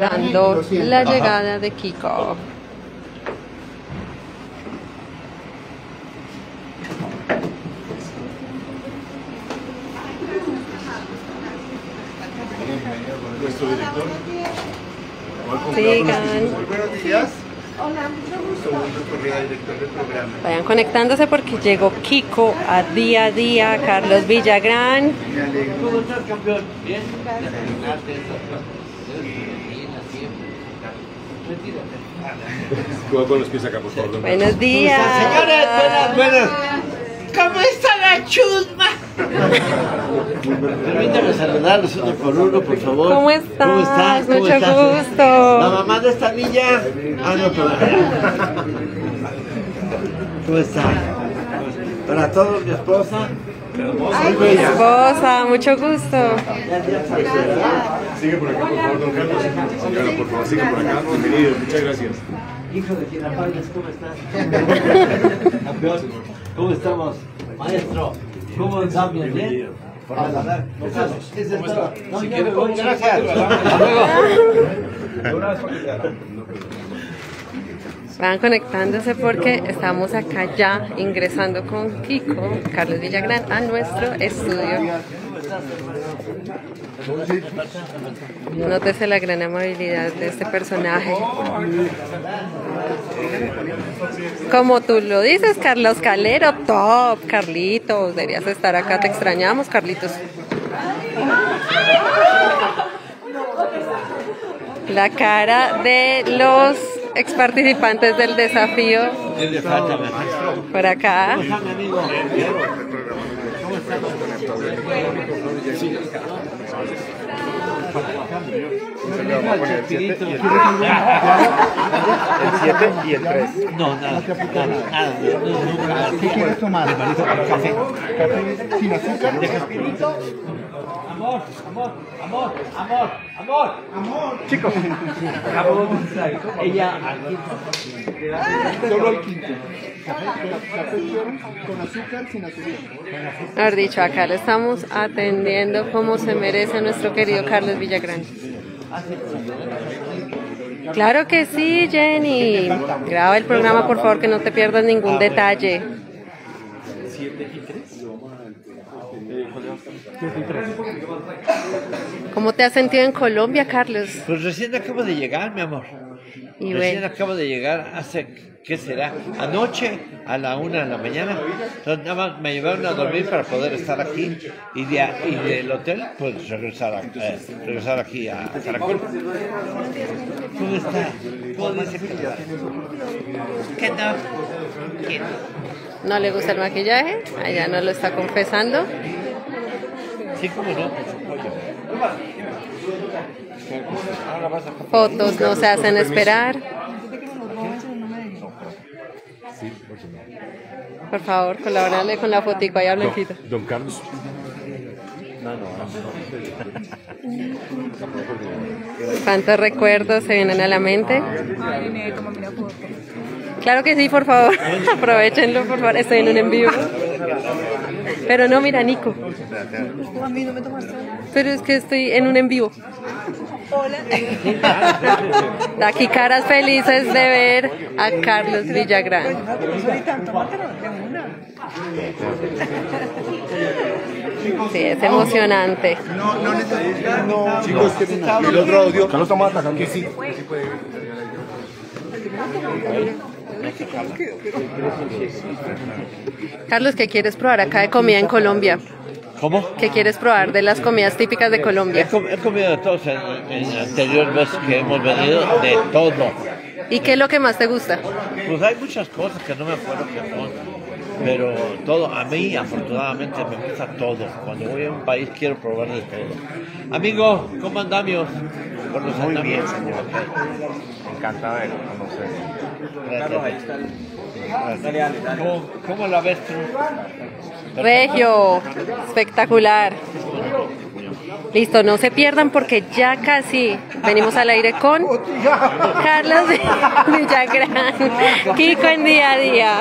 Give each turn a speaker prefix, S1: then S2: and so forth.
S1: Esperando la llegada de Kiko.
S2: Nuestro director.
S1: Sigan.
S2: Muy buenos días. Hola, mucho gusto. Correa, director del programa.
S1: Vayan conectándose porque llegó Kiko a día a día, Carlos Villagrán.
S2: Me alegro.
S3: ¿Cómo estás, campeón? ¿Bien?
S2: Cuidado con los pies acá, por favor.
S1: Buenos días.
S3: Señores, buenas, buenas. ¿Cómo está la chusma? Permítame saludarlos uno por uno, por favor.
S1: ¿Cómo estás?
S3: ¿Cómo estás? ¿Cómo
S1: Mucho
S3: estás?
S1: gusto.
S3: La mamá de esta niña. Ah, no, pero. ¿Cómo está? Para todos, mi esposa. Muy bella.
S1: Esposa, mucho gusto.
S2: Sigue por acá, por favor, don Carlos. Por favor, sigue por acá. Bienvenido, muchas gracias.
S3: Hijo de Girafales, ¿cómo estás? Campeón, ¿cómo estamos? Maestro, ¿cómo están? ¿Bien? ¿Bien? Por nada. Es todo. No, ya me voy, gracias. Hasta luego.
S1: Van conectándose porque estamos acá ya ingresando con Kiko, Carlos Villagrán, a nuestro estudio. Nótese la gran amabilidad de este personaje. Como tú lo dices, Carlos Calero, top, Carlitos, deberías estar acá, te extrañamos, Carlitos. La cara de los ex participantes del desafío por acá.
S2: El 7 y el 3.
S3: No, nada.
S4: ¿Qué quieres tomar? Café. Café sin azúcar.
S3: Amor, amor, amor, amor, amor.
S4: Amor. Chicos.
S3: Amor. Ella.
S4: Solo el quinto. Café, con azúcar, sin azúcar.
S1: Dicho, acá le estamos atendiendo como se merece nuestro querido Carlos Villagrán. Claro que sí, Jenny. Graba el programa, por favor, que no te pierdas ningún detalle. ¿Cómo te has sentido en Colombia, Carlos?
S3: Pues recién acabo de llegar, mi amor.
S1: Y
S3: recién
S1: bueno.
S3: acabo de llegar hace, ¿qué será? Anoche a la una de la mañana. Entonces nada más me llevaron a dormir para poder estar aquí y, de, y del hotel pues regresar, a- eh, regresar aquí a, a Caracol. ¿Cómo está? ¿Cómo dice que está? ¿Qué no? ¿Qué no?
S1: ¿No le gusta el maquillaje? Allá no lo está confesando.
S3: Sí, no, por supuesto. A
S1: Fotos no se hacen esperar. Por favor, colaborarle con la fotico allá blanquita.
S2: Don Carlos.
S1: ¿Cuántos recuerdos se vienen a la mente? Claro que sí, por favor. Aprovechenlo, por favor. Estoy en un envío. Pero no, mira, Nico. Pero es que estoy en un en vivo. Aquí caras felices de ver a Carlos Villagrán. Sí, es emocionante.
S4: No, no necesitas. No, chicos, que el otro audio. Carlos estamos atacando. Que sí.
S1: Carlos, ¿qué quieres probar acá de comida en Colombia?
S3: ¿Cómo?
S1: ¿Qué quieres probar de las comidas típicas de
S3: He,
S1: Colombia?
S3: com- he comido de todos en, en la anterior vez que hemos venido, de todo.
S1: ¿Y qué es lo que más te gusta?
S3: Pues hay muchas cosas que no me acuerdo qué son, pero todo, a mí afortunadamente me gusta todo. Cuando voy a un país quiero probar de todo. Amigo, ¿cómo andamos? Por los
S2: Muy
S3: andamios.
S2: bien, señor. Encantado de conocer.
S3: Gracias. ¿Cómo, cómo la ves tú?
S1: Regio, espectacular. Listo, no se pierdan porque ya casi venimos al aire con Carlos Villagrán, Kiko en día a día.